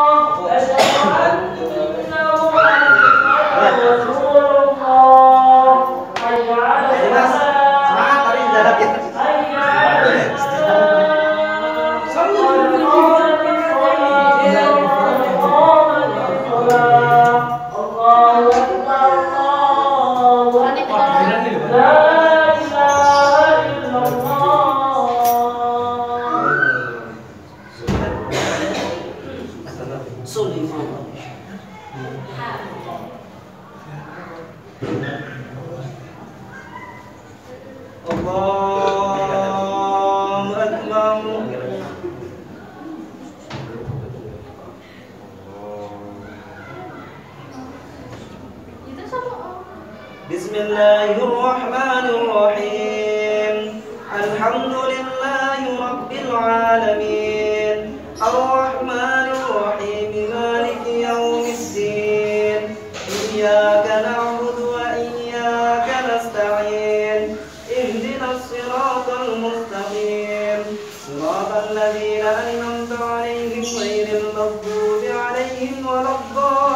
Oh. Allah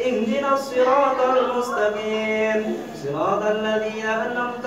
اهدنا الصراط المستقيم. صراط الذين أنعمت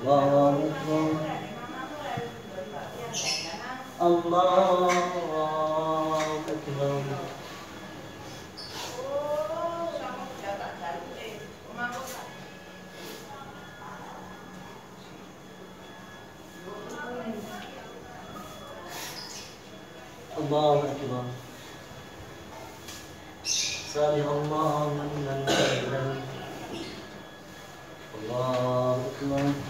الله أكبر الله أكبر الله أكبر سمع الله أكبر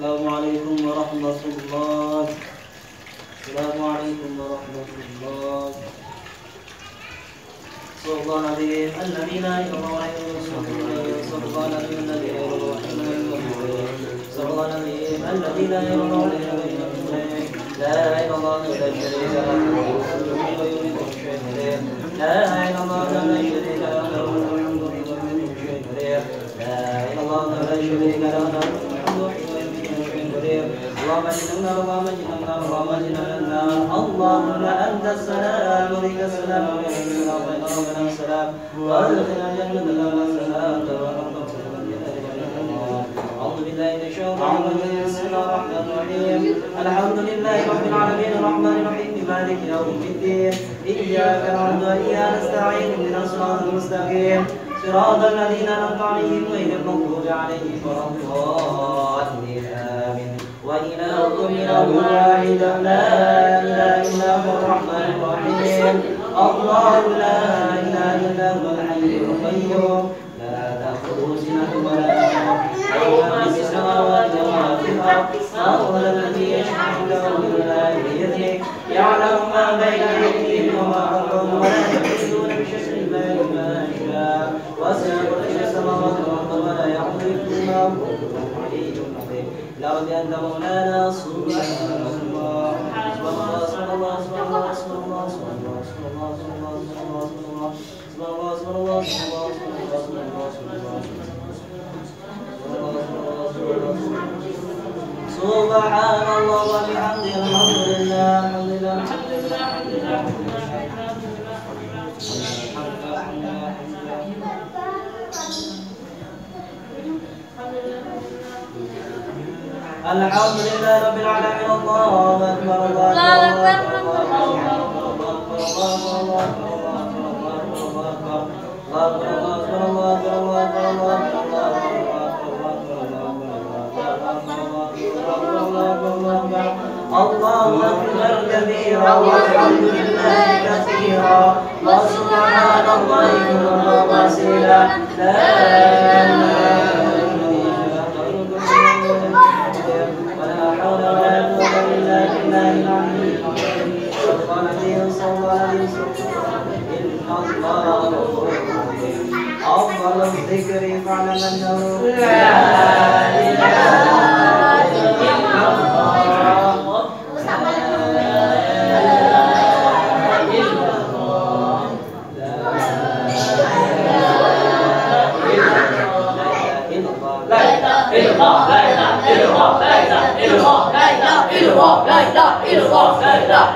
السلام عليكم ورحمة الله. السلام عليكم ورحمة الله. صلى الله عليه الذي لا إله إلا الله صلى الله عليه الذي لا إله إلا الله صلى الله عليه الذي لا إله إلا الله لا إله إلا الله لا شريك له لا إله إلا الله لا شريك له لا إله إلا الله لا شريك له اللهم اجعلنا اللهم اجعلنا اللهم اجعلنا اللهم انت السلام عليك السلام عليك السلام ربنا السلام وادخلنا جنة لنا السلام أعوذ بالله من الشيطان الرجيم الرحيم الحمد لله رب العالمين. الرحمن الرحيم مالك يوم الدين إياك نعبد وإياك نستعين اهدنا الصراط المستقيم صراط الذين أنعمت عليهم غير المغضوب عليهم ولا الضالين آمين وإلهكم إله واحد. لا إله إلا هو الرحمن الرحيم. الله لا إله إلا هو الحي القيوم. لا تأخذه سنة ولا نوم. له ما في السماوات وما في الأرض. هو الذي يشفع عنده إلا بإذنه يعلم ما بين أيديهم أنت مولانا سبحان الله سبحان الله سبحان الله سبحان الله سبحان الله سبحان الله سبحان الله سبحان الله سبحان الله سبحان الله سبحان الله وبحمده الحمد لله الحمد لله الحمد لله. الحمد لله رب العالمين الله أكبر الله أكبر الله أكبر الله أكبر كبيرا والحمد لله كثيرا وسبحان الله تسبيحا لا إله إلا أفضل الذكر فعلم النور لا إله إلا الله لا إله إلا الله لا إله إلا الله لا إله إلا الله لا إله إلا الله لا إله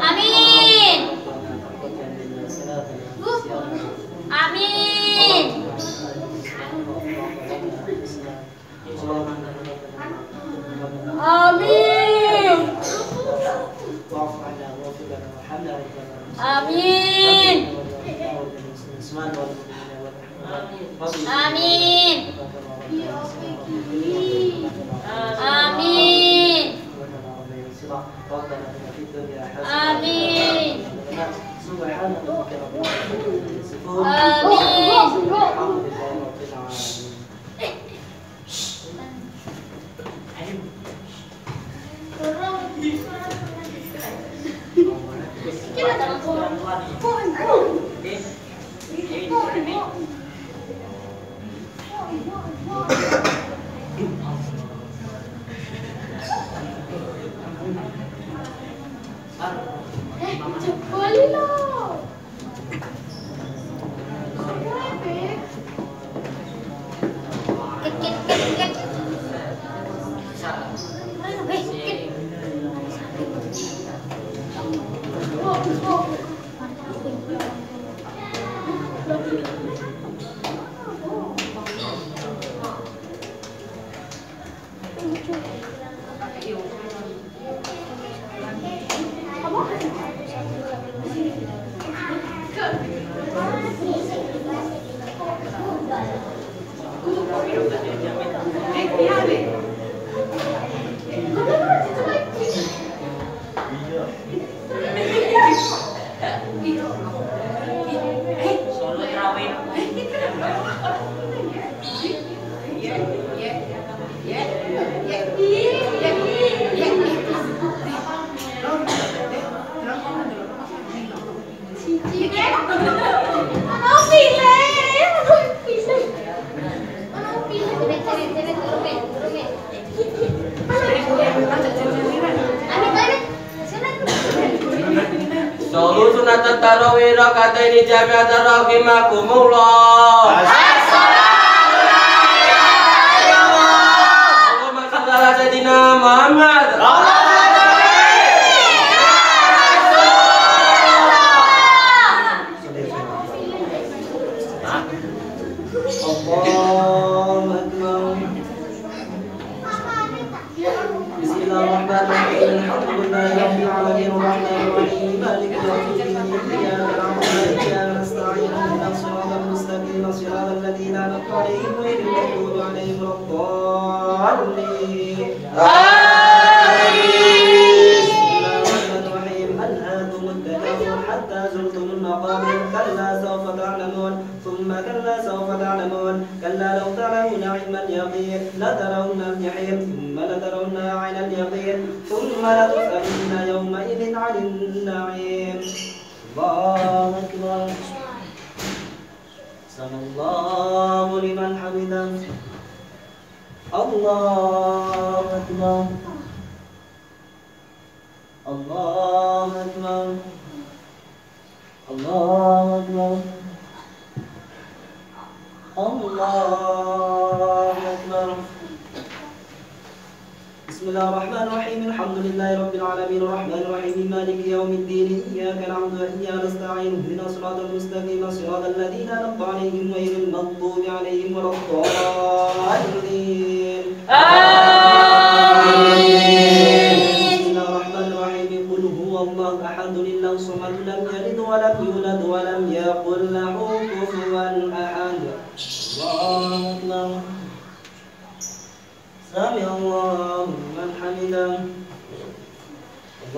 Amin. جبد رحمكم الله بسم الله الرحمن الرحيم. الحمد لله رب العالمين. الرحمن الرحيم. مالك يوم الدين. إياك نعبد وإياك نستعين. اهدنا الصراط المستقيم. صراط الذين أنعمت عليهم غير المغضوب عليهم ولا الضالين. آمين. بسم الله الرحمن الرحيم. قل هو الله أحد. لله الصمد لم يلد ولم يولد ولم يقل له كفوا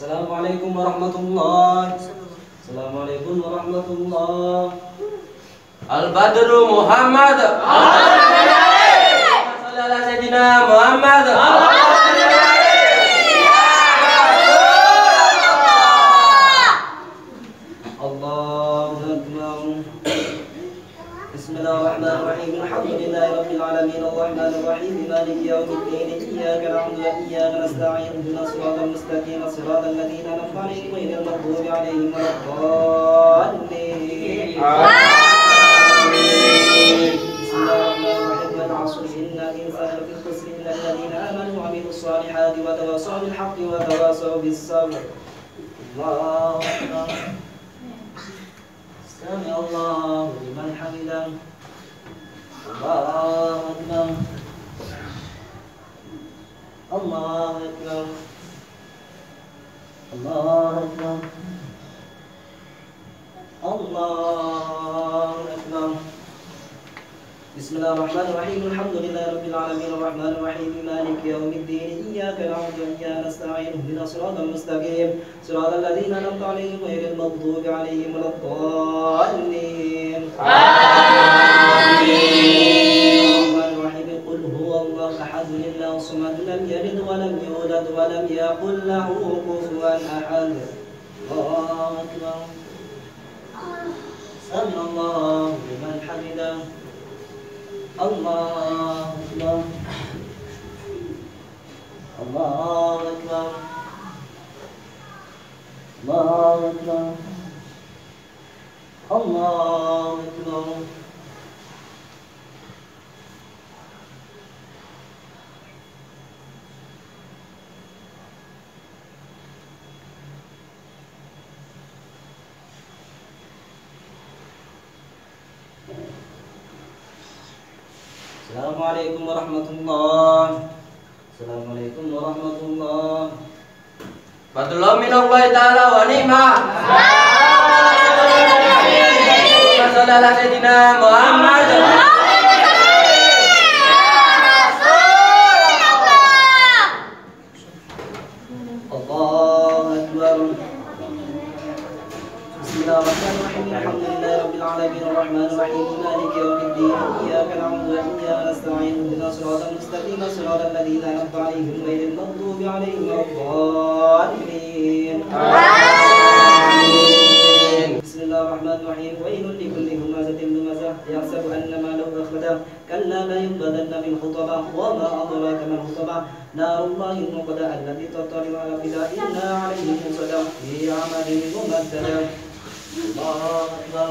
Assalamualaikum warahmatullahi Assalamualaikum warahmatullahi Al-Badru Muhammad Al-Badru الصمد لم يلد ولم يولد ولم يكن له كفوا أحد. الله أكبر. سمع الله لمن حمده. الله أكبر. الله أكبر. الله أكبر. الله أكبر. السلام عليكم ورحمة الله السلام عليكم ورحمة الله Fadlullah minallahi ta'ala wa ni'mah. Sallallahu ala sayyidina Muhammad. الله أكبر بسم الله الرحمن الرحيم الحمد الرحيم إياك نعبد وإياك نستعين اهدنا الصراط المستقيم صراط الذين أنعمت عليهم غير المغضوب عليهم ولا الضالين. بسم الله الرحمن الرحيم. ويل لكل همزة لمزة يحسب أن ماله أخلده كلا لا ينبذن في الحطمة وما أدراك ما الحطمة نار الله الموقدة التي تطلع على الأفئدة إنا عليهم مصدى في عمل ممددة. الله أكبر.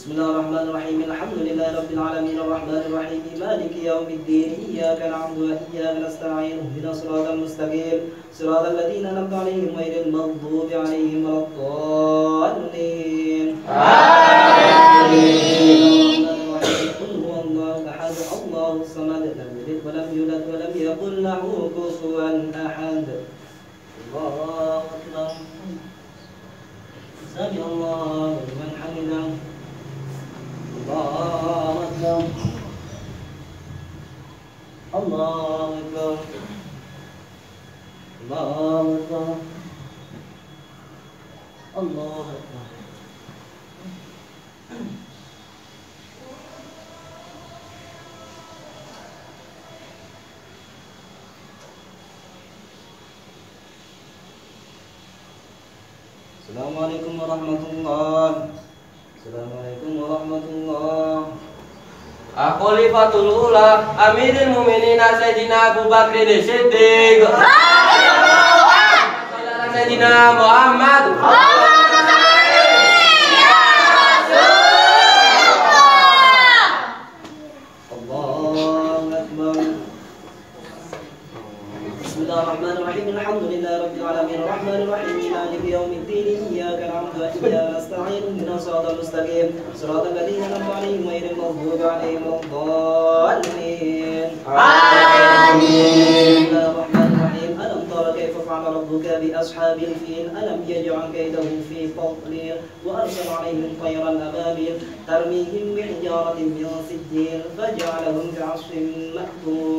بسم الله الرحمن الرحيم. الحمد لله رب العالمين الرحمن الرحيم. مالك يوم الدين. إياك نعبد وإياك نستعين. اهدنا الصراط المستقيم. صراط الذين أنعمت عليهم غير المغضوب عليهم ولا الضالين. آمين. قل هو الله أحد. الله الصمد لم يلد ولم يولد ولم يكن له كفوا أحد. الله أكبر. سمع الله لمن حمده. الله أكبر الله أكبر الله أكبر الله أكبر السلام عليكم ورحمة الله Akhlifatul ula Amirul Mukminin Sayyidina Abu Bakr Siddiq. Ala sayyidina Muhammad. صراط الذين أنعمت عليهم غير المغضوب عليهم ولا الضالين. آمين. بسم الله الرحمن الرحيم. ألم تر كيف فعل ربك بأصحاب الفيل؟ ألم يجعل كيدهم في تضليل وأرسل عليهم طيرا أبابيل ترميهم بحجارة من سجيل فجعلهم كعصف مأكول.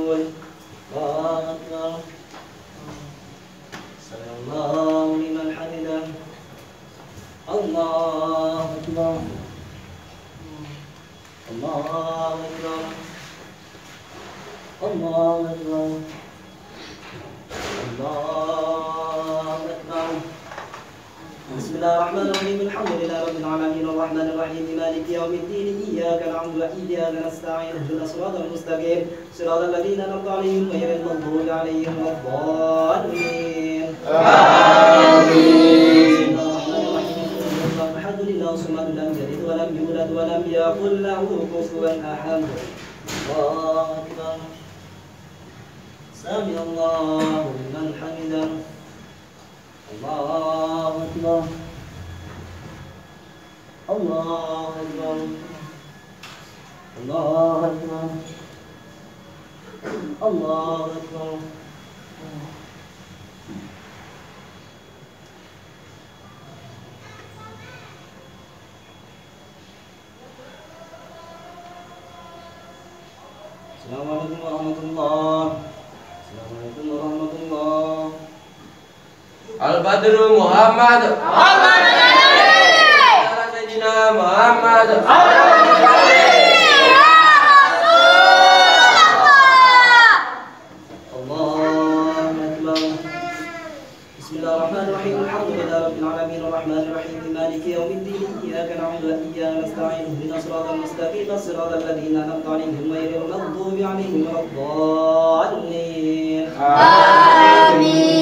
بدر محمد. محمد بسم الله الرحمن الرحيم. الحمد لله رب العالمين. الرحمن الرحيم. مالك يوم الدين صراط الذين أنعمت عليهم غير المغضوب عليهم ولا الضالين. آمين.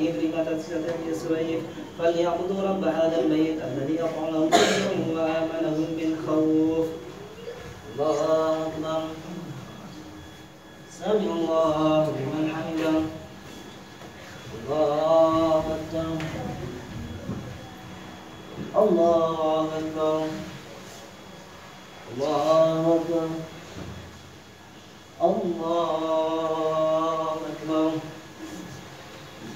عكرمة يسريه فليعبدوا رب هذا البيت الذي أطعمهم من وآمنهم بالخوف. الله أكبر. سمع الله لمن حمده. الله أكبر. الله أكبر. الله أكبر. الله اكبر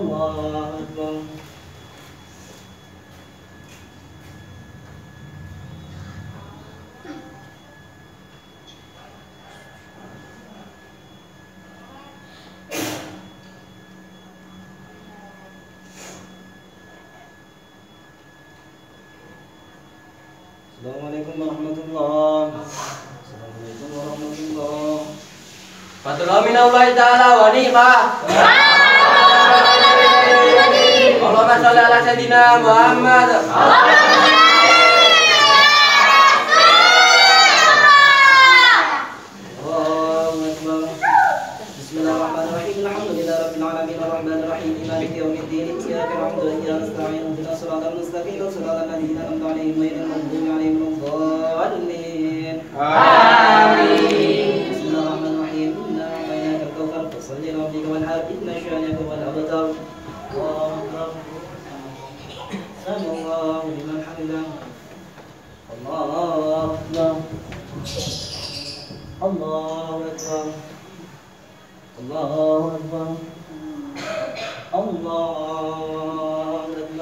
الله أكبر سيدنا محمد.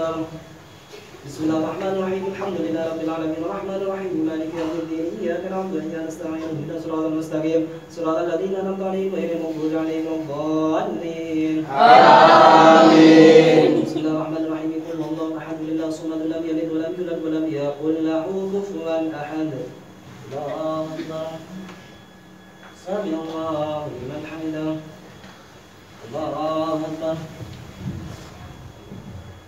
بسم الله الرحمن الرحيم الحمد لله رب العالمين الرحمن الرحيم مالك يوم الدين إياك نعبد وإياك نستعين اهدنا الصراط المستقيم صراط الذين أنعمت عليهم غير المغضوب عليهم الضالين. آمين. بسم الله الرحمن الرحيم قل هو الله أحد لله الصمد لم يلد ولم يولد ولم يكن له كفوا أحد. الله. أكبر سمع الله لمن حمده. الله أكبر.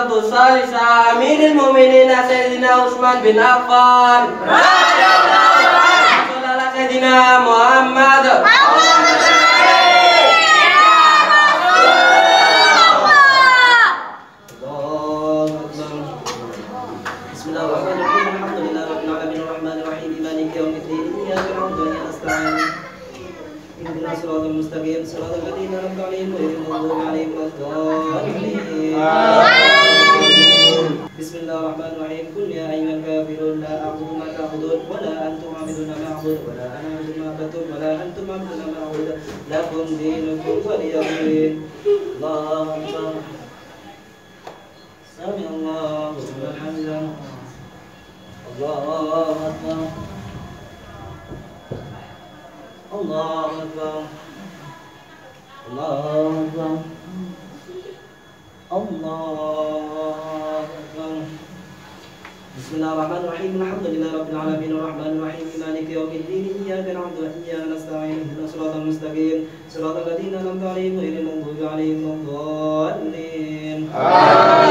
Akholifatu salisa Amirul Muminin Sayyidina Utsman bin Affan Saudara Sayyidina Muhammad الله اهدنا الصراط المستقيم صراط الذين أنعمت عليهم غير المغضوب عليهم الضالين. بسم الله الرحمن الرحيم. قل يا أيها الكافرون لا أعبد ما تعبدون ولا أنتم عابدون ما أعبد ولا أنا عابد ما عبدتم ولا أنتم عابدون ما أعبد. لكم دينكم ولي دين الله أكبر سمع الله لمن حمده. الله أكبر. الله أكبر الله أكبر الله أكبر بسم الله الرحمن الرحيم الحمد لله رب العالمين الرحمن الرحيم مالك يوم الدين إياك نعبد وإياك نستعين اهدنا الصراط المستقيم صراط الذين أنعمت عليهم غير المغضوب عليهم ولا الضالين بسم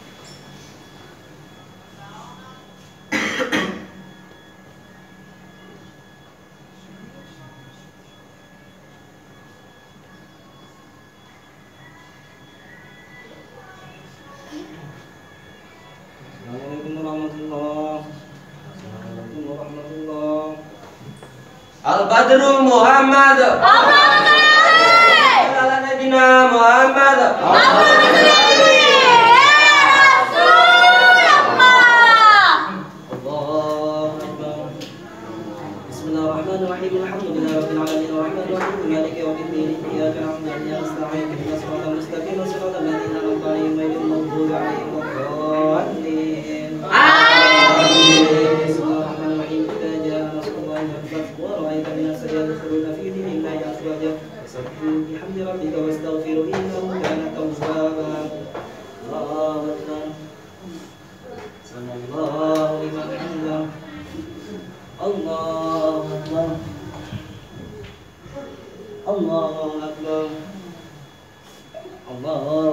Hadru Muhammad. Allahu Akbar. Allahu Akbar. Allahu Akbar. Allahu الله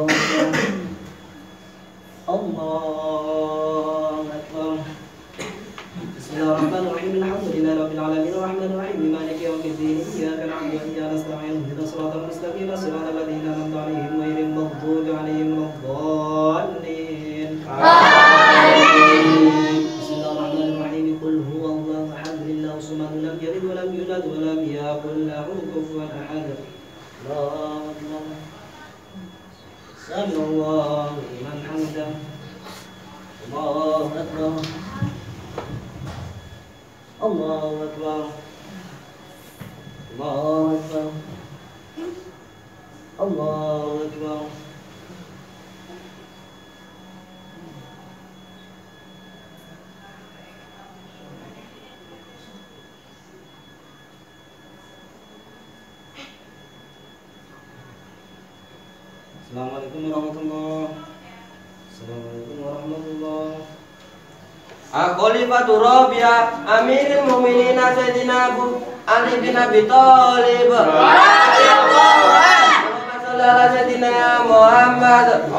Khalifatu Rabi'ah Amirul Mukminin Sayyidina Abu Ali bin Abi Thalib radhiyallahu anhu. Sayyidina Muhammad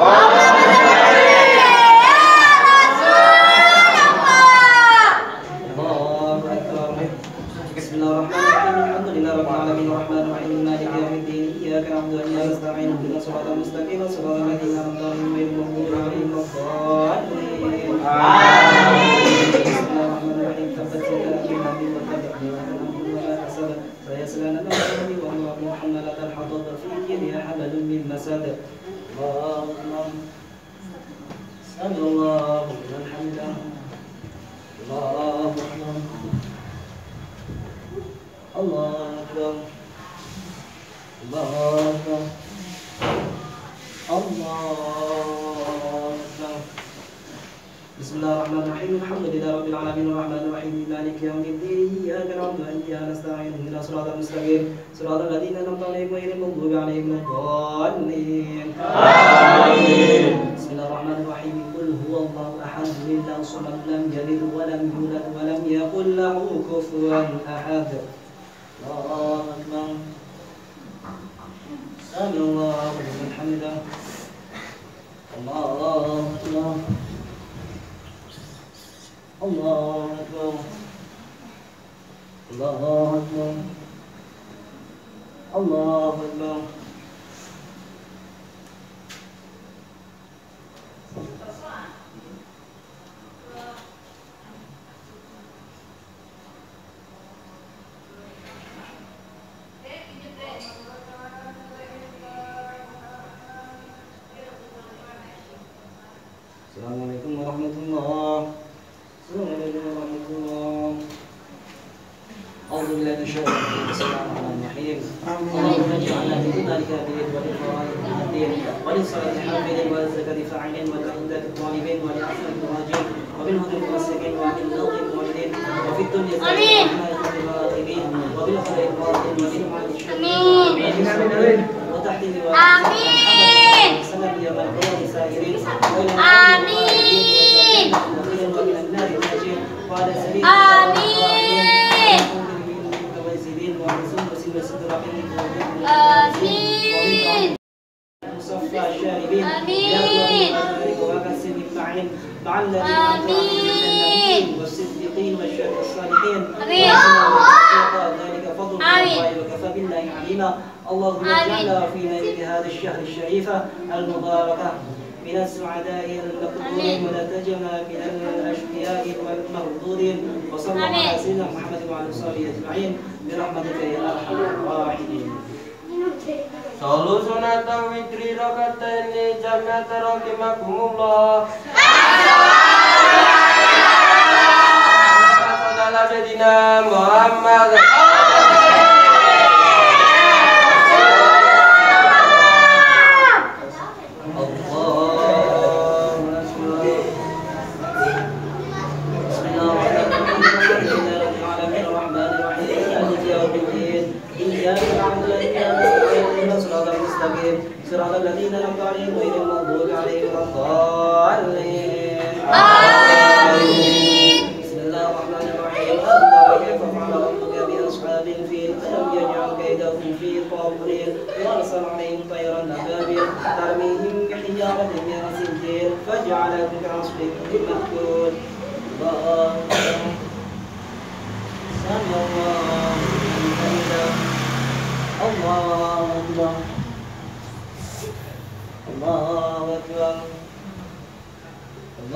الله أكبر الله. أكبر الله. أكبر الله. أكبر Assalamualaikum warahmatullahi Assalamualaikum warahmatullahi أعوذ بالله من الشيطان الرجيم بسم الله الرحمن الرحيم اللهم اجعلنا في ذلك الكافرين وللقرآن المهدين وللصلاة الحافظين وللزكاة فاعلين وللعدة الطالبين وللعفة المهاجرين وبالهدى المتمسكين وبالنظر الموالدين وفي الدنيا آمين. الراغبين وبالخير الراغبين وبالمعاد آمين. وتحت لواء آمين. سنة يوم القيامة سائرين آمين. ومن النار ناجين وعلى سبيل آمين. متوزنين وعلى سندس وسدرة آمين. مصفى الشاربين آمين. المعين مع الذين آمين. والصديقين والصالحين آمين. ذلك فضل. الله وكفى بالله عليما اللهم. اجعلنا في ليله هذا الشهر الشريفة المباركة من السعداء. ولا تجعلنا من الأشقياء والمردودين وصلى الله. على سيدنا محمد وعلى آله وصحبه أجمعين برحمتك يا أرحم الراحمين Solusunatan witri rokatani jamiata rokimakumullah Assalamualaikum warahmatullahi wabarakatuh Assalamualaikum warahmatullahi wabarakatuh الذين أنعمت عليهم غير المغضوب عليهم ولا الضالين. آمين. بسم الله الرحمن الرحيم. أنظر كيف فعل ربك بأصحاب الفيل؟ ألم يجعل كيدهم في تضليل وأرسل عليهم طيرا أبابيل ترميهم بحجارة من سجيل فجعلهم كعصف مأكول الله أكبر سمع الله لمن حمده الله أكبر الله أكبر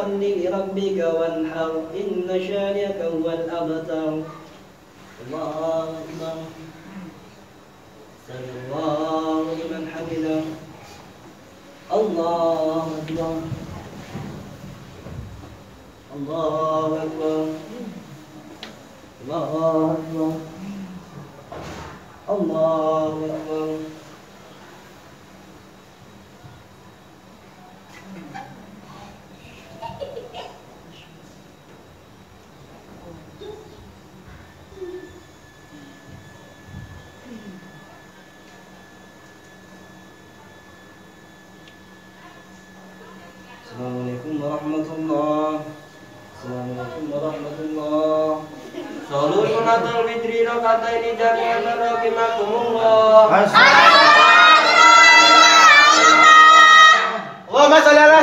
فصل لربك وانحر إن شانك هو الأبتر. الله أكبر سمع الله لمن حمده. الله أكبر. الله أكبر. الله أكبر. الله أكبر. Fitri rokata ini jami'an rahimakumullah. Allahumma sholli ala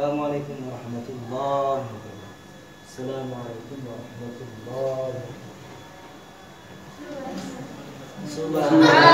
السلام عليكم ورحمة الله وبركاته. السلام عليكم ورحمة الله وبركاته. سبحان